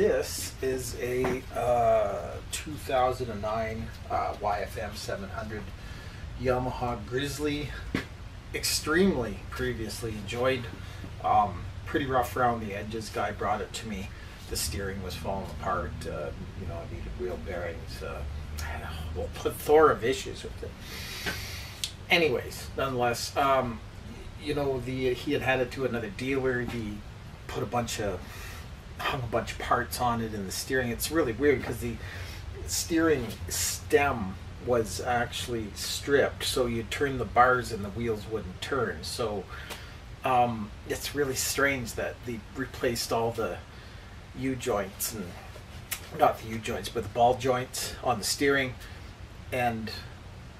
this is a uh, 2009 uh, YFM 700 Yamaha Grizzly. Extremely previously enjoyed. Um, pretty rough around the edges. Guy brought it to me. The steering was falling apart. Uh, you know, I needed wheel bearings. Uh, had a whole plethora of issues with it. Anyways, nonetheless, um, you know, the he had had it to another dealer. He put a bunch of hung a bunch of parts on it and the steering. It's really weird because the steering stem was actually stripped, so you turn the bars and the wheels wouldn't turn. So um, it's really strange that they replaced all the U joints and not the U joints, but the ball joints on the steering, and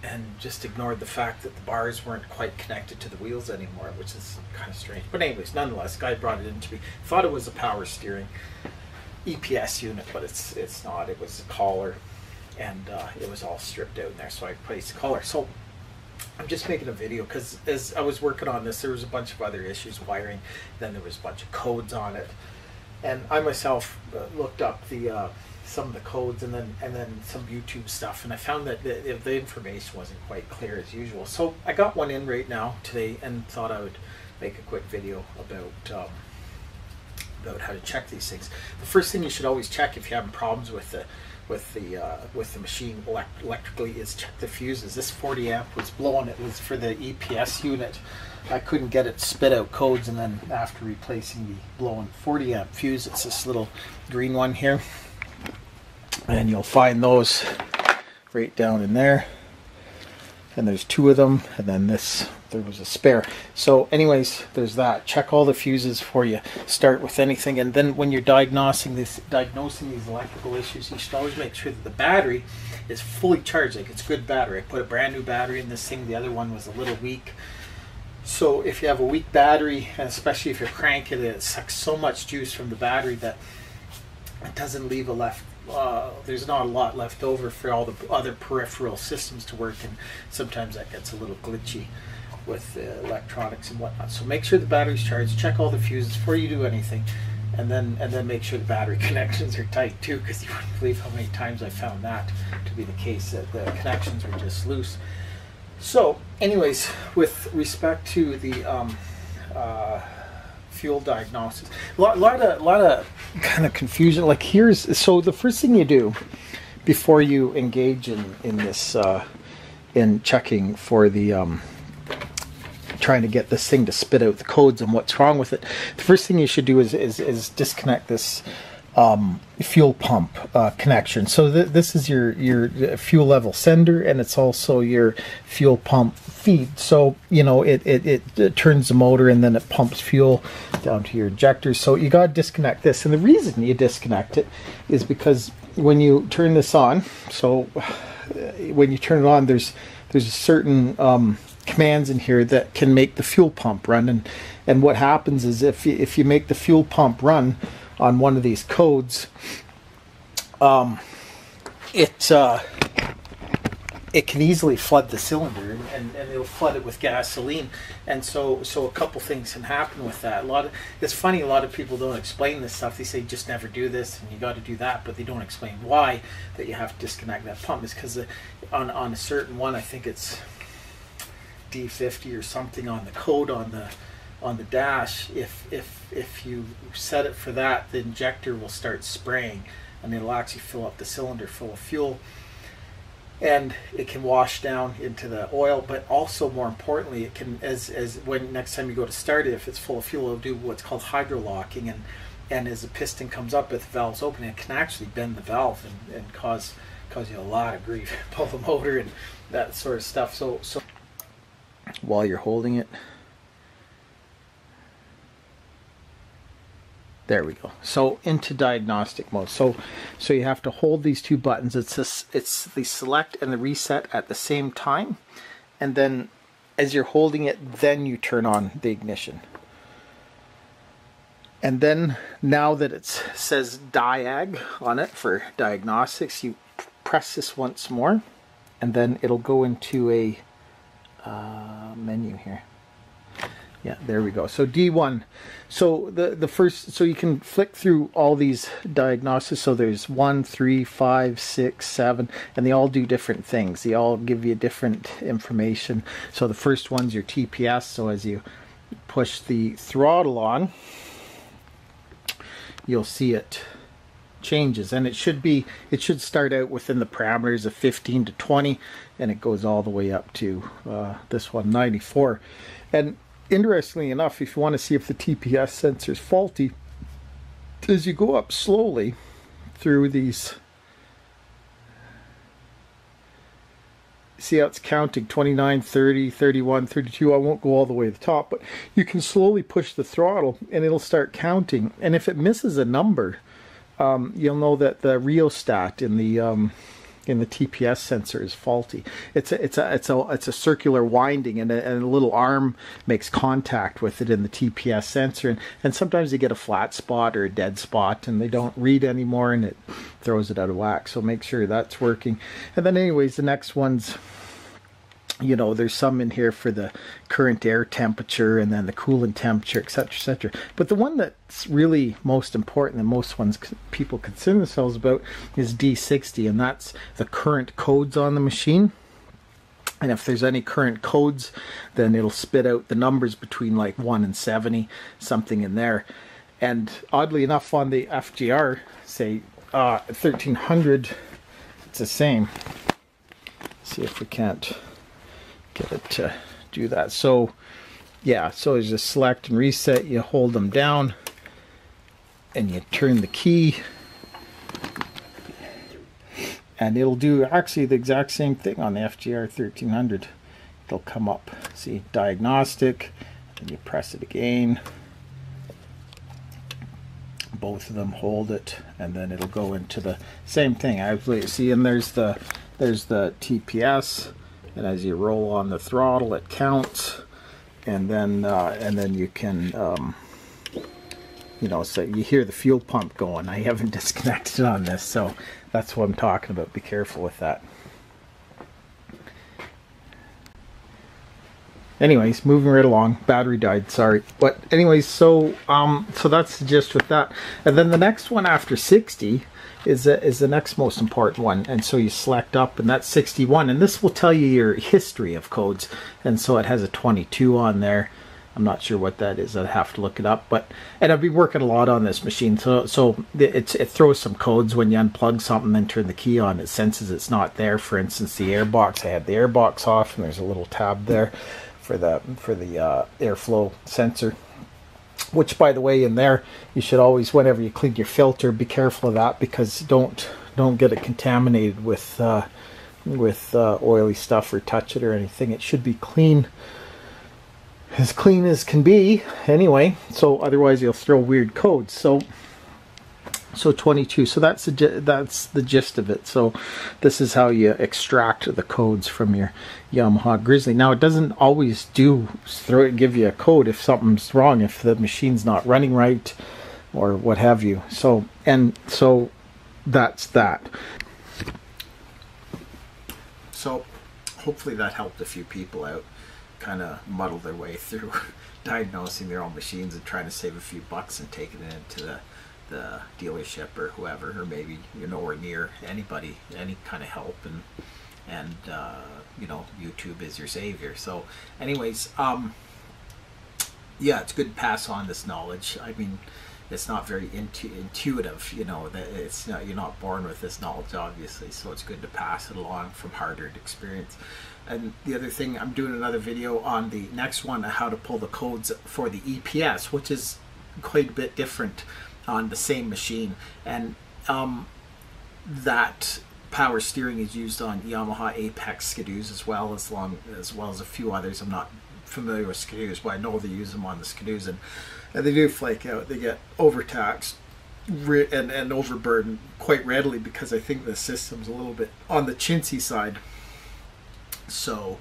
and just ignored the fact that the bars weren't quite connected to the wheels anymore, which is kind of strange. But anyways, nonetheless, guy brought it in to me. Thought it was a power steering EPS unit, but it's it's not. It was a collar, and uh, it was all stripped out in there. So I replaced the collar. So I'm just making a video because as I was working on this, there was a bunch of other issues wiring. Then there was a bunch of codes on it, and I myself uh, looked up the. Uh, some of the codes and then and then some YouTube stuff, and I found that the, the information wasn't quite clear as usual. So I got one in right now today, and thought I would make a quick video about um, about how to check these things. The first thing you should always check if you're having problems with the with the uh, with the machine elect- electrically is check the fuses. This 40 amp was blowing. It was for the EPS unit. I couldn't get it spit out codes, and then after replacing the blowing 40 amp fuse, it's this little green one here. And you'll find those right down in there. And there's two of them and then this there was a spare. So anyways there's that. Check all the fuses before you. Start with anything and then when you're diagnosing this diagnosing these electrical issues you should always make sure that the battery is fully charged like it's good battery. I put a brand new battery in this thing. The other one was a little weak so if you have a weak battery and especially if you're cranking it it sucks so much juice from the battery that it doesn't leave a left uh, there's not a lot left over for all the other peripheral systems to work, and sometimes that gets a little glitchy with electronics and whatnot. So make sure the battery's charged. Check all the fuses before you do anything, and then and then make sure the battery connections are tight too, because you wouldn't believe how many times I found that to be the case that the connections were just loose. So, anyways, with respect to the um, uh, fuel diagnosis. A lot, lot of, lot of kind of confusion. Like here's so the first thing you do before you engage in in this uh, in checking for the um, trying to get this thing to spit out the codes and what's wrong with it. The first thing you should do is is, is disconnect this um, fuel pump uh, connection. So th- this is your your fuel level sender, and it's also your fuel pump feed. So you know it, it, it, it turns the motor, and then it pumps fuel down to your injectors. So you got to disconnect this, and the reason you disconnect it is because when you turn this on, so when you turn it on, there's there's a certain um, commands in here that can make the fuel pump run, and and what happens is if you, if you make the fuel pump run on one of these codes, um, it uh, it can easily flood the cylinder and, and, and, it'll flood it with gasoline. And so so a couple things can happen with that. A lot of it's funny a lot of people don't explain this stuff. They say just never do this and you got to do that but they don't explain why that you have to disconnect that pump. Is because on on a certain one i think it's d50 or something on the code on the on the dash, if if if you set it for that, the injector will start spraying, and it'll actually fill up the cylinder full of fuel, and it can wash down into the oil. But also, more importantly, it can as as when next time you go to start it, if it's full of fuel, it'll do what's called hydrolocking, and and as the piston comes up, if the valve's open, it can actually bend the valve and, and cause cause you a lot of grief, pull the motor and that sort of stuff. So so while you're holding it. There we go. So into diagnostic mode. So so you have to hold these two buttons. It's this, it's the select and the reset at the same time, and then as you're holding it, then you turn on the ignition. And then now that it says diag on it for diagnostics, you press this once more, and then it'll go into a uh, menu here. Yeah, there we go. So D1. So the the first, so you can flick through all these diagnoses. So there's one, three, five, six, seven, and they all do different things. They all give you different information. So the first one's your TPS. So as you push the throttle on, you'll see it changes and it should be it should start out within the parameters of 15 to 20 and it goes all the way up to uh, this one 94 and interestingly enough, if you want to see if the TPS sensor is faulty, as you go up slowly through these, see how it's counting 29, 30, 31, 32. I won't go all the way to the top, but you can slowly push the throttle and it'll start counting. And if it misses a number, um, you'll know that the rheostat in the um, in the TPS sensor is faulty. It's a it's a it's a it's a circular winding, and a, and a little arm makes contact with it in the TPS sensor, and, and sometimes you get a flat spot or a dead spot, and they don't read anymore, and it throws it out of whack. So make sure that's working. And then, anyways, the next one's you know, there's some in here for the current air temperature and then the coolant temperature, etc., etc. But the one that's really most important and most ones people concern themselves about is D60, and that's the current codes on the machine. And if there's any current codes, then it'll spit out the numbers between like 1 and 70, something in there. And oddly enough, on the FJR, say uh, 1300, it's the same. Let's see if we can't get it to do that. So yeah, so you just select and reset, you hold them down and you turn the key and it'll do actually the exact same thing on the FJR 1300. It'll come up, see, diagnostic, and you press it again. Both of them hold it, and then it'll go into the same thing. I see, and there's the there's the TPS, and as you roll on the throttle it counts. And then uh, and then you can um, you know so you hear the fuel pump going. I haven't disconnected on this so that's what I'm talking about. Be careful with that anyways moving right along battery died sorry but anyways so um so that's the gist with that and then the next one after 60 is the, is the next most important one. And so you select up, and that's 61. And this will tell you your history of codes. And so it has a 22 on there. I'm not sure what that is. I'd have to look it up. But and I've been working a lot on this machine, so so it it throws some codes when you unplug something and turn the key on. It senses it's not there. For instance, the airbox. I had the airbox off, and there's a little tab there for the for the uh, airflow sensor which by the way in there you should always whenever you clean your filter be careful of that because don't don't get it contaminated with uh, with uh, oily stuff or touch it or anything. It should be clean as clean as can be anyway. So otherwise you'll throw weird codes. So so 22 so that's the that's the gist of it. So this is how you extract the codes from your Yamaha Grizzly. Now it doesn't always do throw it give you a code if something's wrong if the machine's not running right or what have you. So and so that's that. So hopefully that helped a few people out kind of muddle their way through diagnosing their own machines and trying to save a few bucks and taking it into the the dealership or whoever, or maybe you're nowhere near anybody, any kind of help, and and uh, you know YouTube is your savior. So, anyways, um, yeah, it's good to pass on this knowledge. I mean, it's not very intu- intuitive, you know. That it's not, you're not born with this knowledge, obviously. So it's good to pass it along from hard-earned experience. And the other thing, I'm doing another video on the next one, how to pull the codes for the EPS, which is quite a bit different on the same machine, and um, that power steering is used on Yamaha Apex skidoos as well as long as well as a few others. I'm not familiar with skidoos, but I know they use them on the skidoos, and, and they do flake out. They get overtaxed and, and overburdened quite readily because I think the system's a little bit on the chintzy side. So,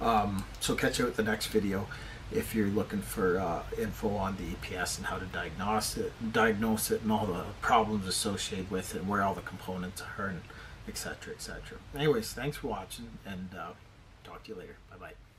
um, so catch out the next video if you're looking for uh, info on the EPS and how to diagnose it, diagnose it, and all the problems associated with it, and where all the components are, and etc. etc. Anyways, thanks for watching, and uh, talk to you later. Bye bye.